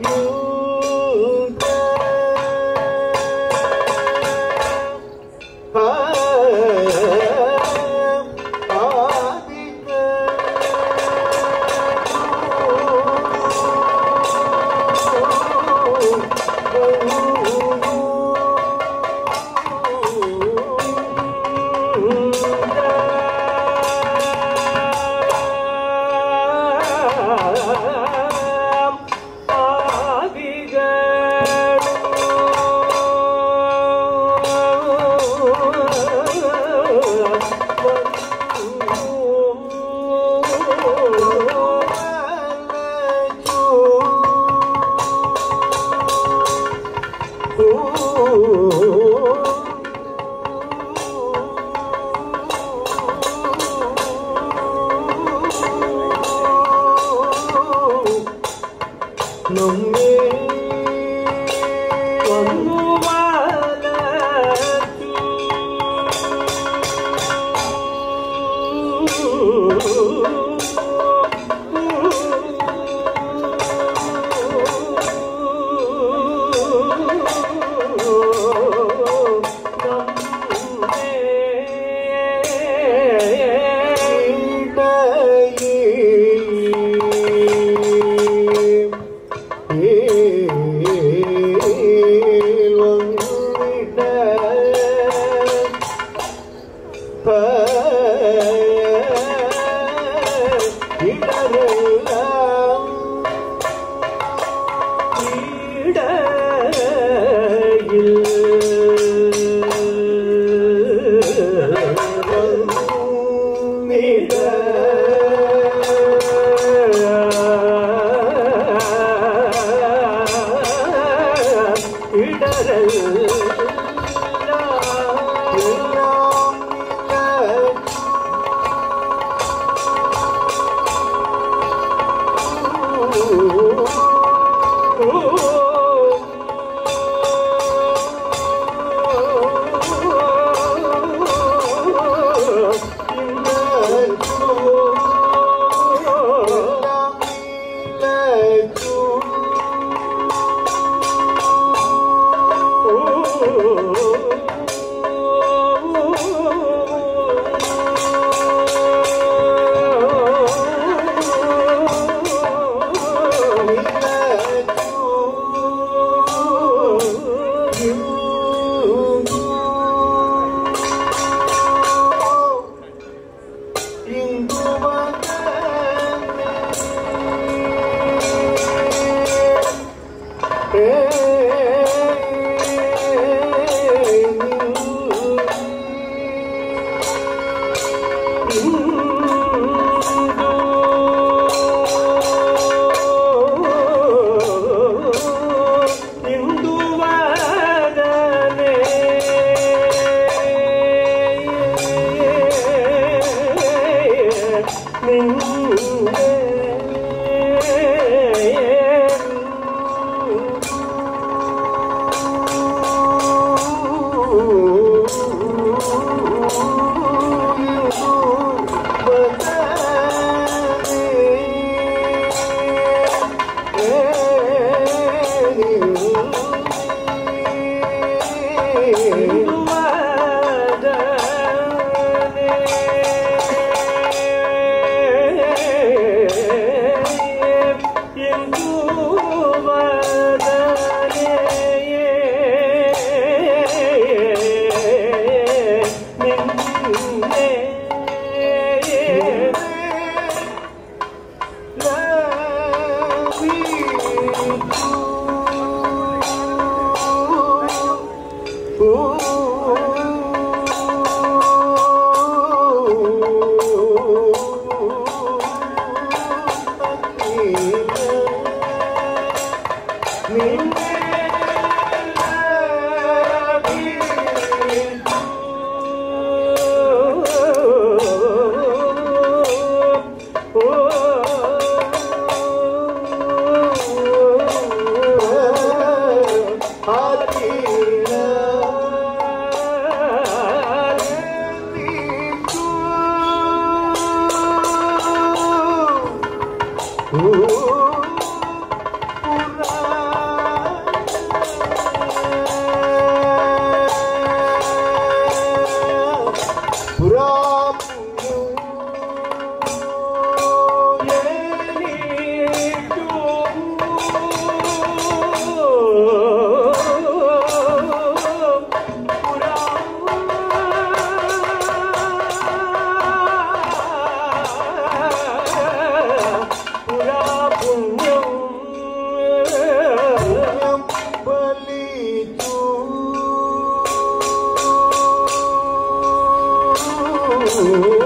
you. Oh Oh. Oh.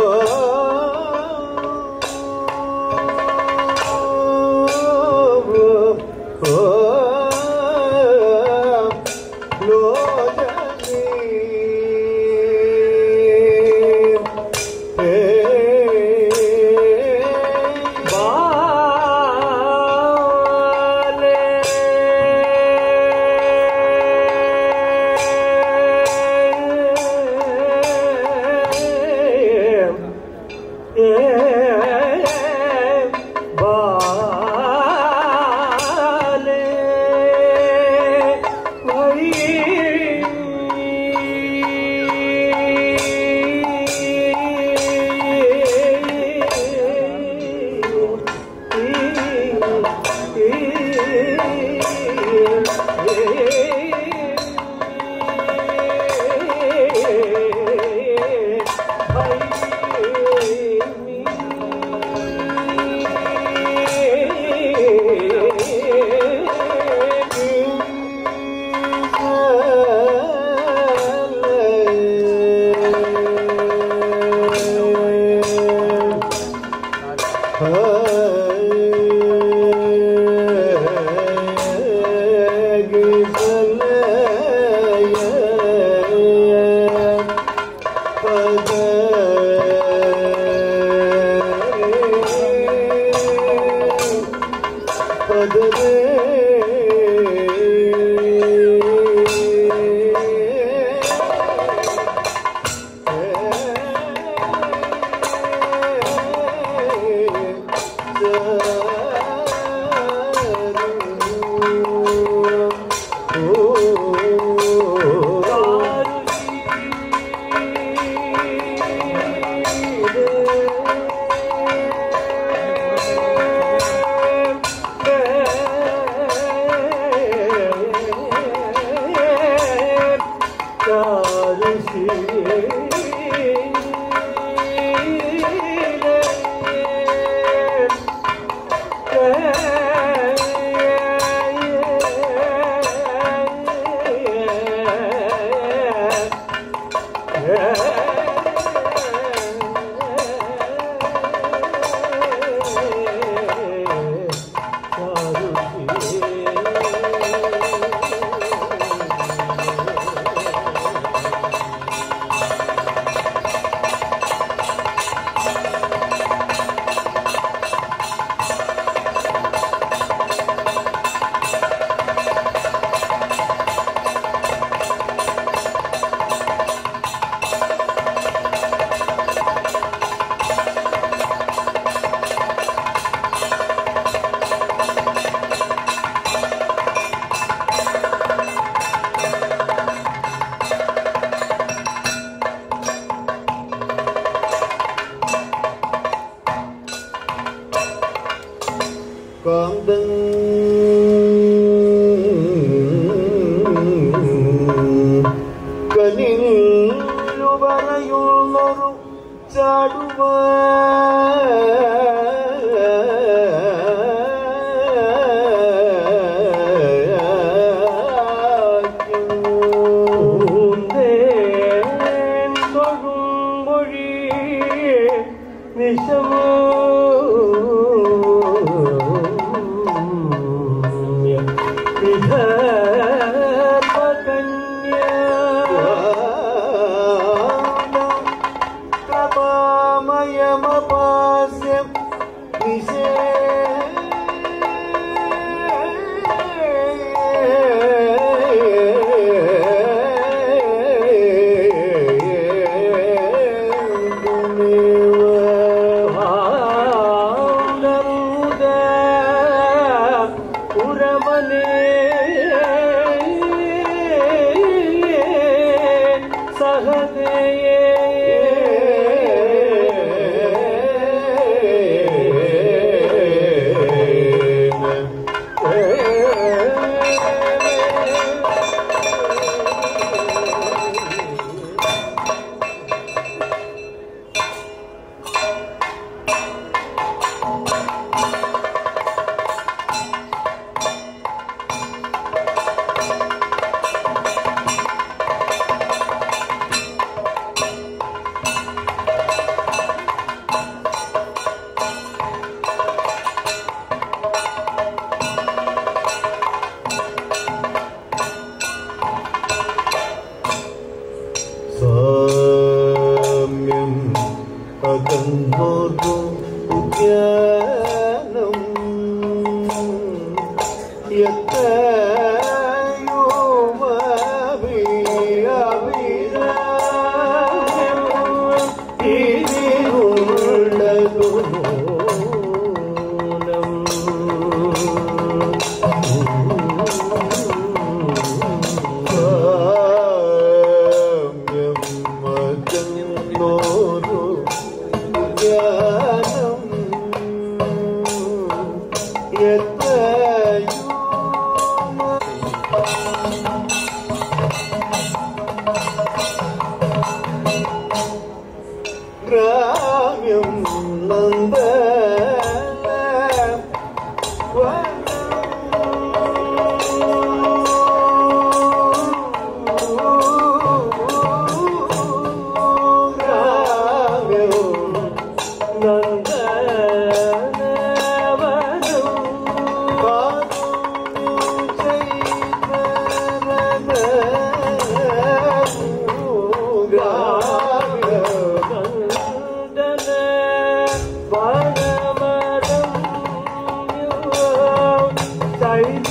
Oh. 为什么 Bye.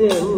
Yeah.